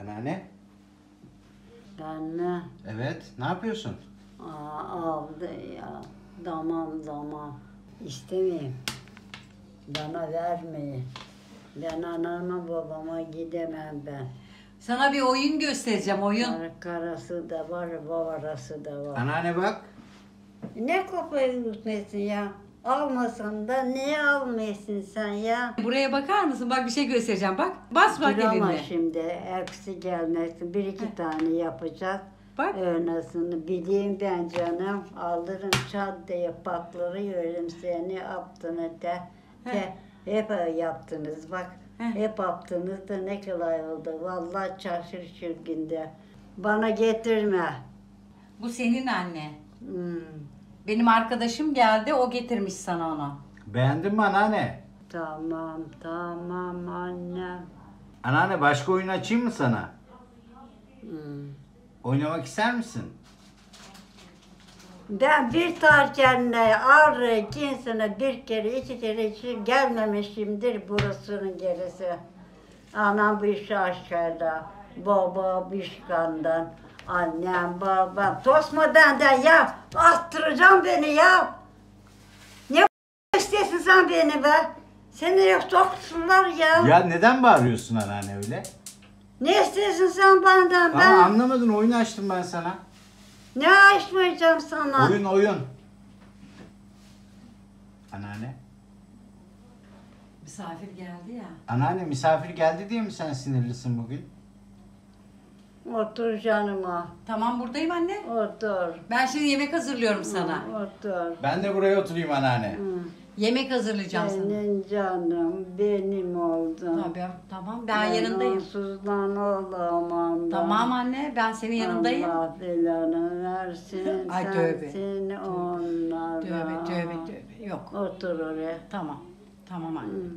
Anneanne. Anne. Evet. Ne yapıyorsun? Aa, aldı ya. Tamam tamam. İstemeyeyim. Bana vermeyin. Ben anama babama gidemem ben. Sana bir oyun göstereceğim oyun. Kar- Karası da var, bavarası da var. Anneanne bak. Ne kafayı tutmasın ya? Almasan da niye almıyorsun sen ya? Buraya bakar mısın? Bak bir şey göstereceğim bak. Bas bak Durama elinle. şimdi. Hepsi gelmesin. Bir iki tane yapacağız. Bak. Örnesini bileyim ben canım. Alırım çat diye patlarıyorum seni yaptığını de. de. Hep yaptınız bak. Heh. Hep yaptınız da ne kolay oldu. Vallahi çarşır çürgünde. Bana getirme. Bu senin anne. Hmm, Benim arkadaşım geldi o getirmiş sana onu. Beğendin mi anneanne? tamam tamam annem. Anneanne başka oyun açayım mı sana? Hmm. Oynamak ister misin? Ben bir tarkenle ağrı cinsine bir kere iki kere hiç gelmemişimdir burasının gerisi. Anam bir aşağıda, baba bir kandan, annem babam. Tosma benden ya, attıracağım beni ya. Ne istiyorsun sen beni be? Seni yok soksunlar ya. Ya neden bağırıyorsun anneanne öyle? Ne istiyorsun sen benden Ama ben? anlamadın oyunu açtım ben sana. Ne açmayacağım sana? Oyun oyun. Anneanne. Misafir geldi ya. Anneanne misafir geldi diye mi sen sinirlisin bugün? Otur canıma, Tamam buradayım anne. otur. Ben şimdi yemek hazırlıyorum sana. Otur. Ben de buraya oturayım anneanne. Hı. Yemek hazırlayacağım sana. Senin canım benim oldun. Tabii tamam ben yanındayım. Onsuzdan olamam ben. Tamam anne ben senin yanındayım. Allah belanı versin. Ay, tövbe. sensin onlara. Tövbe tövbe tövbe. Yok. Otur oraya. Tamam. Tamam anne. Hı.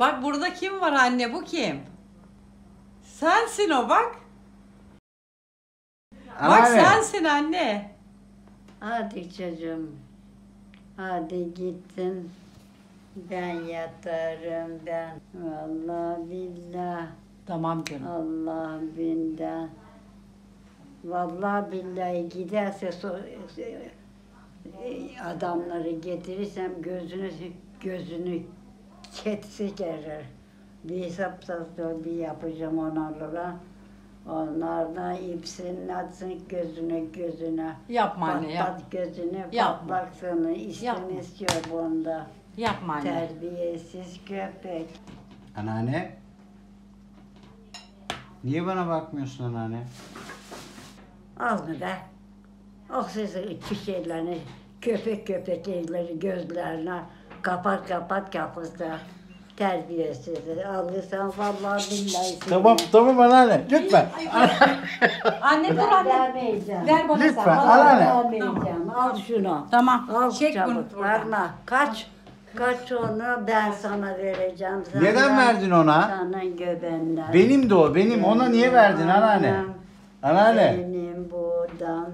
Bak burada kim var anne? Bu kim? Sensin o bak. Bak Anneanne. sensin anne. Hadi çocuğum. Hadi gittin. Ben yatarım ben. Vallahi billah. Tamam canım. Allah binden. Vallahi billahi giderse so- e, adamları getirirsem gözünü gözünü ketsi gelir. Bir hesap bir yapacağım onlarla. Onlardan ipsin atsın gözüne gözüne. Yapma anne yap. Patlat gözüne Yapma. İşten Yapma. istiyor bunda. Yapma anne. Terbiyesiz köpek. Anneanne. Niye bana bakmıyorsun anneanne? Al mı be? O size iki şeylerini, köpek köpek elleri gözlerine kapat kapat kafası. Terbiyesiz. Alırsan vallahi billahi. Tamam tamam anneanne lütfen. Anne dur anne. vermeyeceğim. Ver bana Lütfen, sen. al Al, anne. al. Vermeyeceğim. Al şunu. Tamam. Al Çek bunu çabuk. buradan. Verme. Kaç. Kaç onu ben sana vereceğim. Sana Neden verdin ona? Sana göbenden. Benim de o benim. Ona niye verdin anneanne? Annem, Anneanne. Benim buradan,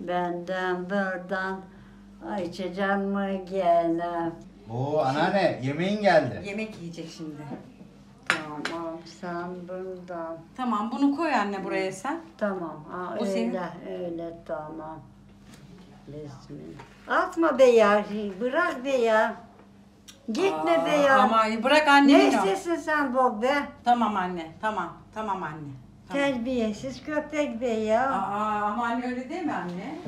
benden buradan. Ay içeceğim mi gene? Oo anneanne yemeğin geldi. Yemek yiyecek şimdi. Tamam sen buradan. Tamam bunu koy anne buraya sen. Tamam. Ha, O öyle senin. öyle tamam. Bismillah. Atma be ya. Bırak be ya. Gitme be ya. Ama bırak ne annemin o. istiyorsun sen bu be? Tamam anne. Tamam. Tamam anne. Tamam. Terbiyesiz köpek be ya. Aa, ama anne öyle değil mi anne?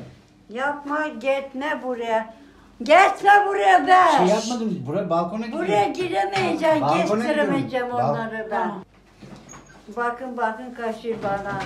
Yapma gitme buraya. Gitme buraya be. Şey yapmadım. Buraya balkona gidiyor. Buraya giremeyeceğim, Balkona geçtiremeyeceğim gidiyorum. Bal- onları ben. Bakın bakın kaşır bana.